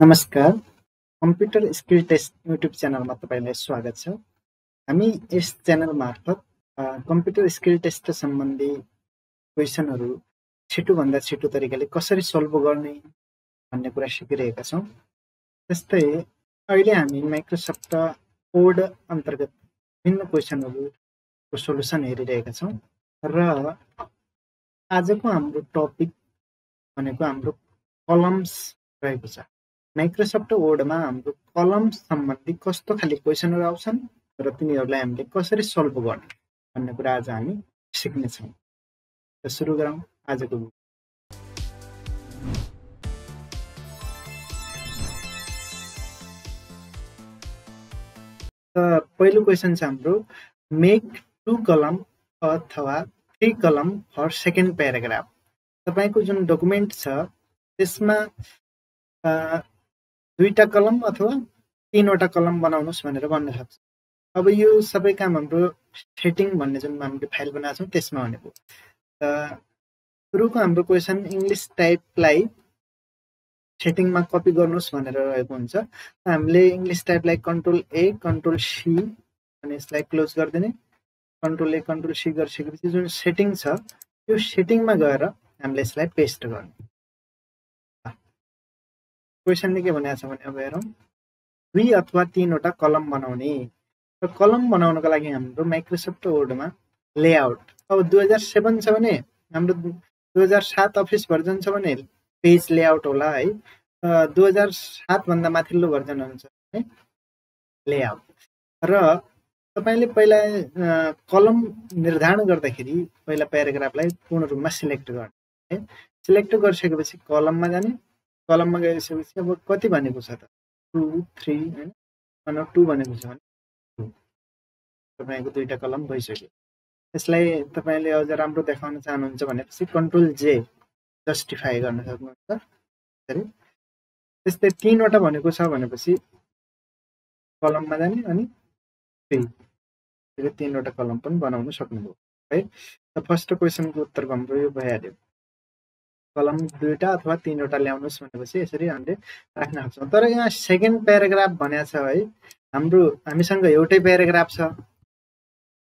नमस्कार। Computer skill test YouTube च्यानलमा तपाईँलाई स्वागत छ। हामी यस च्यानल मार्फत कम्प्युटर स्किल टेस्ट सम्बन्धी क्वेसनहरू छिटोभन्दा छिटो तरिकाले कसरी सल्भ गर्ने भन्ने कुरा सिकिरहेका छौँ। त्यस्तै अहिले हामी माइक्रोसफ्ट कोड अन्तर्गत विभिन्न क्वेसनहरूको सोल्युसन हेरिरहेका छौँ र आजको हाम्रो टपिक भनेको हाम्रो कलम्स रहेको छ। माइक्रोसफ्ट वर्डमा हाम्रो कलम सम्बन्धी कस्तो खाले क्वेसनहरू आउँछन् र तिनीहरूलाई हामीले कसरी सल्भ गर्ने भन्ने कुरा आज हामी सिक्नेछौँ। र सुरु गरौँ आजको पहिलो क्वेसन छ हाम्रो मेक टु कलम अथवा थ्री कलम फर सेकेन्ड प्याराग्राफ तपाईँको जुन डकुमेन्ट छ त्यसमा दुईवटा कलम अथवा तिनवटा कलम बनाउनुहोस् भनेर भन्न सक्छ अब यो सबै काम हाम्रो सेटिङ भन्ने जुन हामीले फाइल बनाएको छौँ त्यसमा भयो। त सुरुको हाम्रो क्वेसन इङ्ग्लिस टाइपलाई सेटिङमा कपी गर्नुहोस् भनेर रहेको हुन्छ। हामीले इङ्ग्लिस टाइपलाई कन्ट्रोल ए कन्ट्रोल सी अनि यसलाई क्लोज गरिदिने। कन्ट्रोल ए कन्ट्रोल सी गरिसकेपछि जुन सेटिङ छ त्यो सेटिङमा गएर हामीले यसलाई पेस्ट गर्ने। क्वेसनले के भनेको छ भने अब हेरौँ। दुई अथवा तिनवटा कलम बनाउने। र कलम बनाउनको लागि हाम्रो माइक्रोसफ्ट वर्डमा लेआउट अब दुई हजार सेभेन छ भने हाम्रो दुई हजार सात अफिस भर्जन छ भने पेज लेआउट होला है। दुई हजार सातभन्दा माथिल्लो भर्जन हुन्छ भने लेआउट र तपाईँले पहिला कलम निर्धारण गर्दाखेरि पहिला प्याराग्राफलाई पूर्ण रूपमा सिलेक्ट गर्ने। है सिलेक्ट गरिसकेपछि कलममा जाने। कलममा गइसकेपछि अब कति भनेको छ त? टु थ्री होइन? टु भनेको छ भने। टु। तपाईँको दुईवटा कलम भइसक्यो। यसलाई तपाईँले अझ राम्रो देखाउन चाहनुहुन्छ भनेपछि कन्ट्रोल जे जस्टिफाई गर्न सक्नुहुन्छ। त्यस्तै तिनवटा भनेको छ भनेपछि कलममा जाने अनि थ्री। तिनवटा कलम पनि बनाउन सक्नुभयो। है? फर्स्ट क्वेसनको उत्तर हाम्रो यो भइहाल्यो। कलम दुईवटा अथवा तिनवटा ल्याउनुहोस् भनेपछि यसरी हामीले राख्न सक्छौँ। तर यहाँ सेकेन्ड प्याराग्राफ भनेको छ है हाम्रो हामीसँग एउटै प्याराग्राफ छ।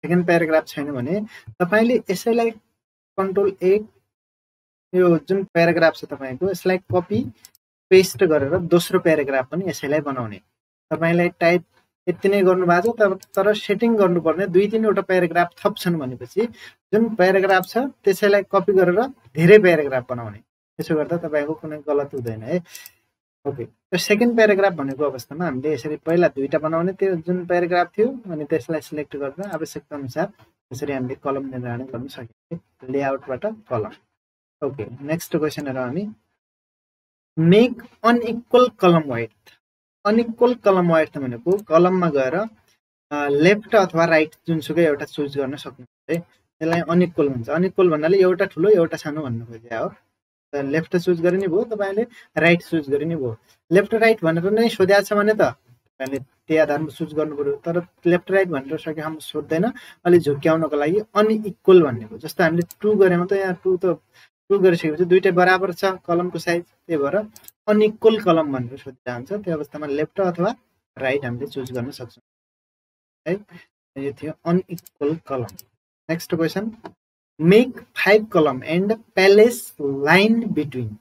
सेकेन्ड प्याराग्राफ छैन भने तपाईँले यसैलाई कन्ट्रोल ए यो जुन प्याराग्राफ छ तपाईँको यसलाई कपी पेस्ट गरेर दोस्रो प्याराग्राफ पनि यसैलाई बनाउने। तपाईँलाई टाइप यति नै गर्नुभएको छ तर सेटिङ गर्नुपर्ने दुई तिनवटा प्याराग्राफ थप्छन् भनेपछि जुन प्याराग्राफ छ त्यसैलाई कपी गरेर धेरै प्याराग्राफ बनाउने। त्यसो गर्दा तपाईँको कुनै गलत हुँदैन है? ओके र सेकेन्ड प्याराग्राफ भनेको अवस्थामा हामीले यसरी पहिला दुईवटा बनाउने त्यो जुन प्याराग्राफ थियो अनि त्यसलाई सिलेक्ट गरेर आवश्यकता अनुसार यसरी हामीले कलम निर्धारण गर्न सकिन्छ लेआउटबाट कलम ओके नेक्स्ट क्वेसन हेरौँ हामी। Make unequal column white unequal column white भनेको कलममा गएर लेफ्ट अथवा राइट जुनसुकै एउटा चुज गर्न सक्नुहुन्छ है? त्यसलाई अनइक्वल भन्छ। अनइक्वल भन्नाले एउटा ठुलो एउटा सानो भन्नु खोजे हो? लेफ्ट चुज गरे नि भयो तपाईँले राइट चुज गरे नि भयो। लेफ्ट राइट भनेर नै सोध्या छ भने त तपाईँले त्यही आधारमा चुज गर्नु पऱ्यो तर लेफ्ट राइट भनेर सके हाम्रो सोध्दैन अलिक झुक्क्याउनको लागि अनइक्वल भयो जस्तो हामीले टु गरेमा त यहाँ टु त टु गरिसकेपछि दुइटै बराबर छ कलमको साइज त्यही भएर अनइक्वल कलम भनेर सोधिरहन्छ त्यो अवस्थामा लेफ्ट अथवा राइट हामीले चुज गर्न सक्छौँ। है यो थियो unequal column. Next question make five column and place line between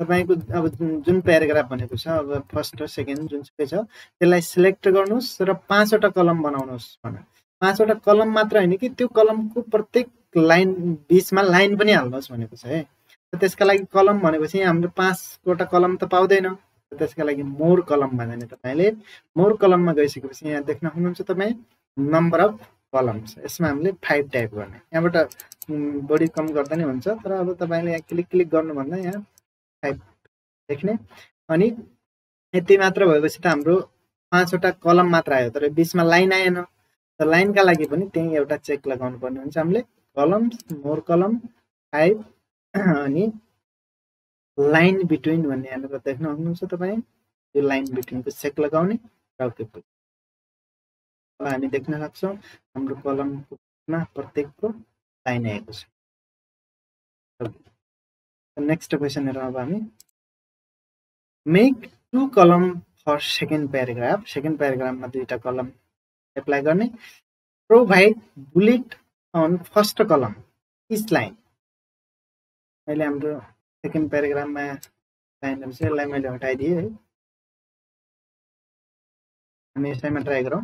तपाईँको अब जुन प्याराग्राफ भनेको छ अब फर्स्ट र सेकेन्ड जुन चाहिँ छ त्यसलाई सिलेक्ट गर्नुहोस् र पाँचवटा कलम बनाउनुहोस् भनेर। पाँचवटा कलम मात्र होइन कि त्यो कलमको प्रत्येक लाइन बिचमा लाइन पनि हाल्नुहोस् भनेको छ है। त्यसका लागि कलम भनेपछि हाम्रो पाँचवटा कलम त पाउँदैन। त्यसका लागि मोर कलममा जाने तपाईँले। मोर कलममा गइसकेपछि यहाँ देख्न सक्नुहुन्छ तपाईँ नम्बर अफ कलम्स यसमा हामीले फाइभ टाइप गर्ने। यहाँबाट बढी कम गर्दा नै हुन्छ। तर अब तपाईँले यहाँ क्लिक क्लिक गर्नुभन्दा यहाँ फाइभ देख्ने। अनि यति मात्र भएपछि त हाम्रो पाँचवटा कलम मात्र आयो। तर बिचमा लाइन आएन। त लाइनका लागि पनि त्यही एउटा चेक लगाउनु पर्ने हुन्छ। हामीले columns more column five line between भन्ने यहाँनिर देख्न सक्नुहुन्छ लाइन बिट्विनको चेक लगाउने र ओके हामी देख्न सक्छौँ, हाम्रो कलममा प्रत्येकको लाइन छ। नेक्स्ट हेरौँ अब हामी make two column for second paragraph. Second प्याराग्राफमा दुईवटा कलम एप्लाई गर्ने। Provide bullet on first column. Each line. मैले हाम्रो सेकेन्ड प्याराग्राफमा चाहिँ यसलाई मैले हटाइदिएँ है। हामी यसैमा ट्राई गरौँ।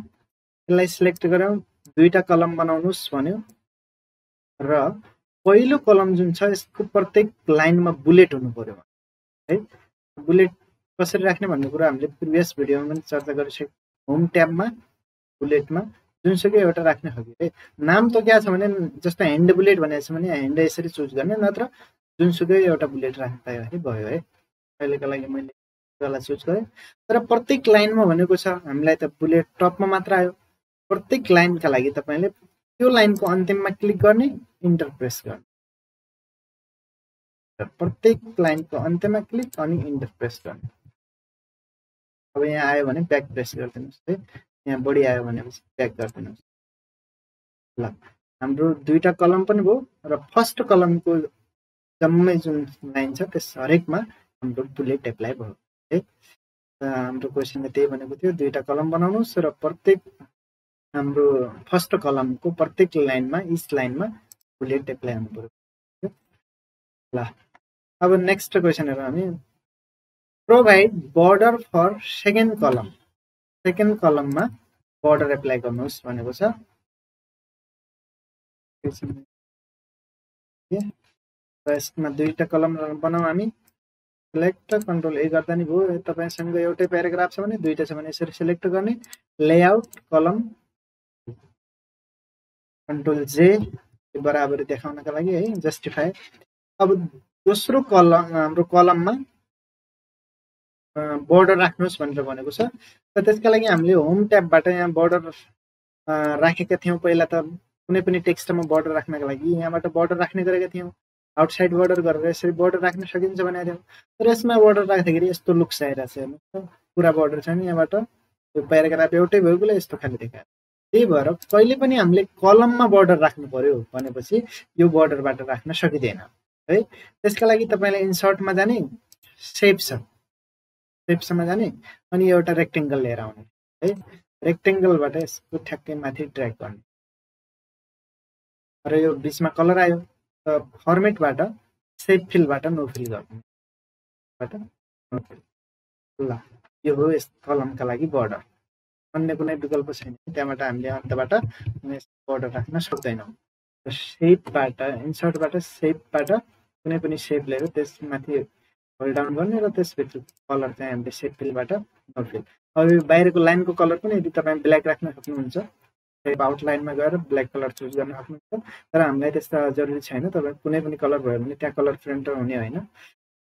यसलाई सिलेक्ट गरौँ दुईवटा कलम बनाउनुहोस् भन्यो। र पहिलो कलम जुन छ यसको प्रत्येक लाइनमा बुलेट हुनु पऱ्यो है। बुलेट कसरी राख्ने भन्ने कुरा हामीले प्रिभियस भिडियोमा पनि चर्चा गरिसक्यो होम ट्याबमा बुलेटमा जुनसुकै एउटा राख्ने खालको है। नाम त क्या छ भने जस्तो ह्यान्ड बुलेट भनेको छ भने ह्यान्ड यसरी चुज गर्ने नत्र जुनसुकै एउटा बुलेट राख्न पायो भने भयो है। अहिलेको लागि मैले त्यसलाई चुज गरेँ। तर प्रत्येक लाइनमा भनेको छ हामीलाई त बुलेट टपमा मात्र आयो। प्रत्येक लाइनका लागि तपाईँले त्यो लाइनको अन्तिममा क्लिक गर्ने इन्टर प्रेस गर्ने। प्रत्येक लाइनको अन्त्यमा क्लिक अनि इन्टर प्रेस गर्ने। अब यहाँ आयो भने ब्याक प्रेस गरिदिनुहोस् है। यहाँ बढी आयो भने ब्याक गरिदिनुहोस्। ल हाम्रो दुईवटा कलम पनि भयो र फर्स्ट कलमको जम्मै जुन लाइन छ त्यस हरेकमा हाम्रो बुलेट एप्लाई भयो है? हाम्रो क्वेसनले त्यही भनेको थियो दुईवटा कलम बनाउनुहोस् र प्रत्येक हाम्रो फर्स्ट कलमको प्रत्येक लाइनमा इच लाइनमा बुलेट एप्लाई हुनु पऱ्यो ल अब नेक्स्ट क्वेसन हेरौँ हामी। Provide border for second column second कलममा border apply गर्नुहोस् भनेको छ। यसमा दुईवटा कलम बनाऊ हामी। सिलेक्ट कन्ट्रोल ए गर्दा नि भयो। तपाईँसँग एउटै प्याराग्राफ छ भने दुईवटा छ भने यसरी सिलेक्ट गर्ने। लेआउट कलम कन्ट्रोल जे बराबरी देखाउनका लागि है जस्टिफाई अब दोस्रो कलम हाम्रो कलममा बोर्डर राख्नुहोस् भनेर भनेको छ। र त्यसका लागि हामीले होम ट्याबबाट यहाँ बोर्डर राखेका थियौँ। पहिला त कुनै पनि टेक्स्टमा बोर्डर राख्नको लागि यहाँबाट बोर्डर राख्ने गरेका थियौँ। आउटसाइड बोर्डर गरेर यसरी बोर्डर राख्न सकिन्छ भनेको थियौँ तर यसमा बोर्डर राख्दाखेरि यस्तो लुक्स आइरहेको छ हेर्नुहोस् पुरा बोर्डर छ नि यहाँबाट। यो प्याराग्राफ एउटै भएकोले यस्तो खाले देखायो त्यही भएर कहिले पनि हामीले कलममा बोर्डर राख्नु पर्यो भनेपछि यो बोर्डरबाट राख्न सकिँदैन है? त्यसका लागि तपाईँले इन्सर्टमा जाने सेप छ। सेपसम्म जाने अनि एउटा रेक्टेङ्गल लिएर आउने है? रेक्टेङ्गलबाट यसको ठ्याक्कै माथि ड्र्याग गर्ने। र यो बिचमा कलर आयो। फर्मेटबाट सेप फिलबाट नो फिल गर्ने। ल यो हो यस कलमका लागि बर्डर अन्य कुनै विकल्प छैन त्यहाँबाट हामीले अन्तबाट बर्डर राख्न सक्दैनौँ। सेपबाट इन्सर्टबाट सेपबाट कुनै पनि सेप लिएर त्यसमाथि होल्ड डाउन गर्ने र त्यसभित्र कलर चाहिँ हामीले सेप फिलबाट फिल अब बाहिरको लाइनको कलर पनि यदि तपाईँ ब्ल्याक राख्न सक्नुहुन्छ आउटलाइनमा गएर ब्ल्याक कलर चुज गर्न सक्नुहुन्छ। तर हामीलाई त्यस्तो जरुरी छैन तपाईँ कुनै पनि कलर भयो भने त्यहाँ कलर प्रिन्टर हुने होइन।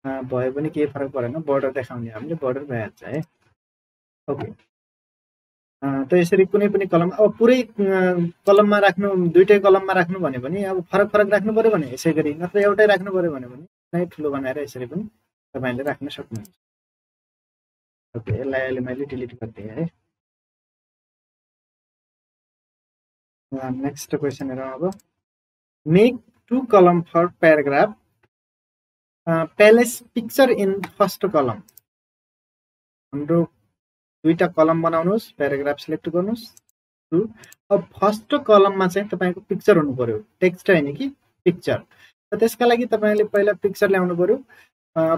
भयो भने केही फरक परेन बोर्डर देखाउने हामीले बोर्डर भइहाल्छ है। ओके त यसरी कुनै पनि कलम अब पुरै कलममा राख्नु दुइटै कलममा राख्नु भन्यो भने अब फरक फरक राख्नु पऱ्यो भने यसै गरी नत्र एउटै राख्नु पऱ्यो भने नै ठुलो बनाएर यसरी पनि तपाईँले राख्न सक्नुहुन्छ। ओके यसलाई अहिले मैले डिलिट गरिदिएँ है। नेक्स्ट क्वेसन हेरौँ अब। Make two column for paragraph place picture in first column हाम्रो दुईवटा कलम बनाउनुहोस् प्याराग्राफ सिलेक्ट गर्नुहोस्। टु अब फर्स्ट कलममा चाहिँ तपाईँको पिक्चर हुनु पऱ्यो टेक्स्ट होइन कि? पिक्चर र त्यसका लागि तपाईँले पहिला पिक्चर ल्याउनु पऱ्यो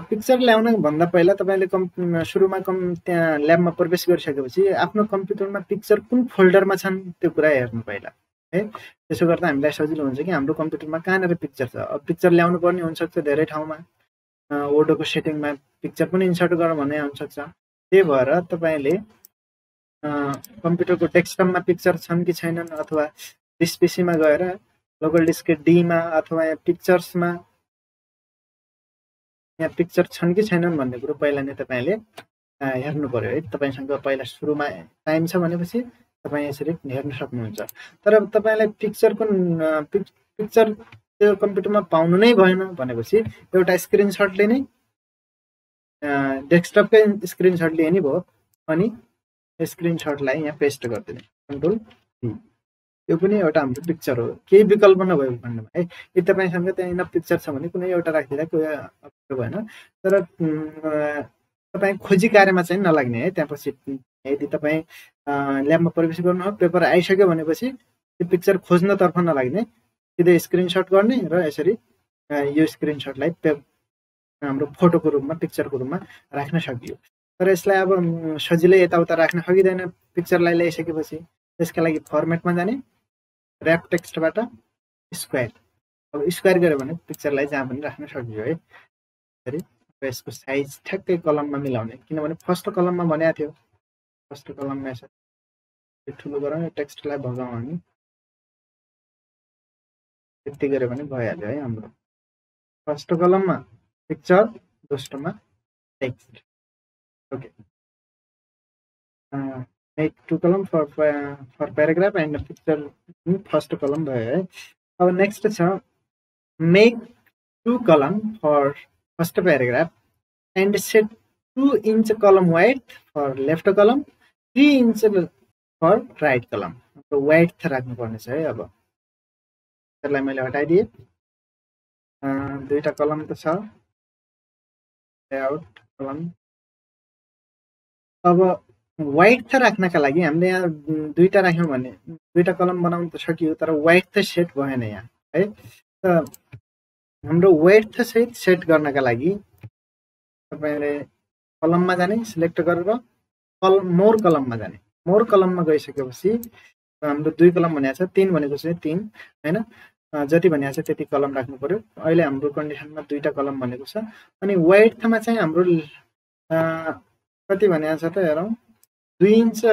पिक्चर ल्याउन भन्दा पहिला तपाईँले कम् सुरुमा कम् त्यहाँ ल्याबमा प्रवेश गरिसकेपछि आफ्नो कम्प्युटरमा पिक्चर कुन फोल्डरमा छन् त्यो कुरा हेर्नु पहिला। है। त्यसो गर्दा हामीलाई सजिलो हुन्छ कि हाम्रो कम्प्युटरमा कहाँनिर पिक्चर छ? अब पिक्चर ल्याउनु पर्ने हुनसक्छ धेरै ठाउँमा। ओडोको सेटिङमा पिक्चर पनि इन्सर्ट गर भन्ने हुनसक्छ। त्यही भएर तपाईँले कम्प्युटरको डेस्कटपमा पिक्चर छन् कि छैनन् अथवा डिसपिसीमा गएर लोकल डिस्क डीमा अथवा यहाँ पिक्चर्समा यहाँ पिक्चर छन् कि छैनन् भन्ने कुरो पहिला नै तपाईँले हेर्नु पऱ्यो है। तपाईँसँग पहिला सुरुमा टाइम छ भनेपछि तपाईँ यसरी हेर्न सक्नुहुन्छ। तर तपाईँलाई पिक्चरको पिक्चर त्यो कम्प्युटरमा पाउनु नै भएन भनेपछि एउटा स्क्रिनसटले नै डेस्कटपकै स्क्रिनसट लिए नि भयो अनि स्क्रिनसटलाई यहाँ पेस्ट गरिदिने। कन्ट्रोल यो पनि एउटा हाम्रो पिक्चर हो। केही विकल्प नभएको खण्डमा है यदि तपाईँसँग त्यहाँ पिक्चर छ भने कुनै एउटा राखिदिँदा कोही भएन। तर तपाईँ खोजी कार्यमा चाहिँ नलाग्ने है त्यहाँपछि यदि तपाईँ ल्याबमा प्रवेश गर्नु पेपर आइसक्यो भनेपछि त्यो पिक्चर खोज्नतर्फ नलाग्ने सिधै स्क्रिनसट गर्ने र यसरी यो स्क्रिनसटलाई पे हाम्रो फोटोको रूपमा पिक्चरको रूपमा राख्न सकियो। तर यसलाई अब सजिलै यताउता राख्न सकिँदैन पिक्चरलाई ल्याइसकेपछि त्यसका लागि फर्मेटमा जाने ऱ्याप टेक्स्टबाट स्क्वायर अब स्क्वायर गऱ्यो भने पिक्चरलाई जहाँ पनि राख्न सकियो है। यसको साइज ठ्याक्कै कलममा मिलाउने किनभने फर्स्ट कलममा भनेको थियो फ़र्स्ट कलममा यसरी ठुलो गरौँ यो टेक्स्टलाई भगाउँ हामी गऱ्यो भने भइहाल्यो है हाम्रो फ़र्स्ट कलममा पिक्चर दोस्रोमा text okay. Make two column for for paragraph and picture first column भयो है। अब next make two column for first paragraph and set two inch column width for left column three inch for right column width राख्नुपर्ने छ है अब। त्यसलाई मैले हटाइदिएँ। दुईवटा कलम त छ। लेआउट कलम अब वाइट त राख्नका लागि हामीले यहाँ दुईवटा राख्यौँ भने दुईवटा कलम बनाउनु त सकियो तर वाइट त सेट भएन यहाँ है? त हाम्रो त सहित सेट गर्नका लागि तपाईँले कलममा जाने सिलेक्ट गरेर कल मोर कलममा जाने। मोर कलममा गइसकेपछि हाम्रो दुई कलम भनेको छ तिन भनेको चाहिँ तिन होइन? जति भनेको छ त्यति कलम राख्नु पऱ्यो अहिले हाम्रो कन्डिसनमा दुईवटा कलम भनेको छ। अनि वाइडमा चाहिँ हाम्रो कति भनेको छ त हेरौँ। दुई इन्च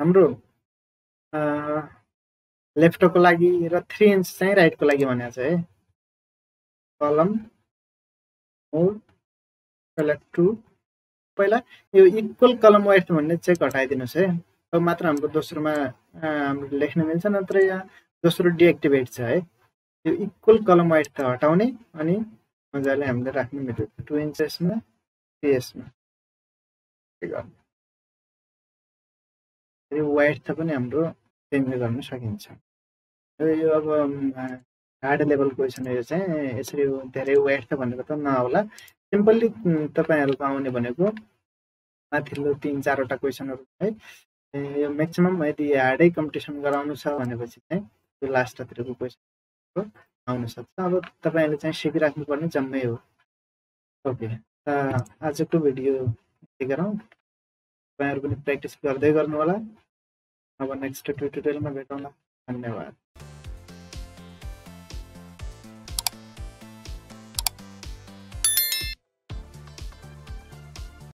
हाम्रो लेफ्टको लागि र थ्री इन्च चाहिँ राइटको लागि भनेको छ है? कलम पहिला टु पहिला यो इक्वल कलम वाइट भन्ने चेक हटाइदिनुहोस् है। अब मात्र हाम्रो दोस्रोमा हाम्रो लेख्न मिल्छ नत्र यहाँ दोस्रो डिएक्टिभेट छ है। यो इक्वल कलम वाइट त हटाउने अनि मजाले हामीले राख्ने मिल्यो। टु इन्चेसमा पिएसमा गर्ने। वाइट त पनि हाम्रो चेन्ज गर्न सकिन्छ। यो अब हार्ड लेभल क्वेसन यो चाहिँ। यसरी धेरै वाइट त भनेको त नहोला। सिम्पल्ली तपाईँहरूको आउने भनेको माथिल्लो तिन चारवटा क्वेसनहरू है। यो म्याक्सिमम् यदि हार्डै कम्पिटिसन गराउनु छ भनेपछि चाहिँ यो लास्टतिरको क्वेसन सक्छ। अब तपाईँहरूले चाहिँ सिकिराख्नुपर्ने जम्मै हो। ओके आजको भिडियो गरौँ। तपाईँहरू पनि प्र्याक्टिस गर्दै गर्नु होला अब नेक्स्ट ट्युटोरियलमा भेटौँला। धन्यवाद।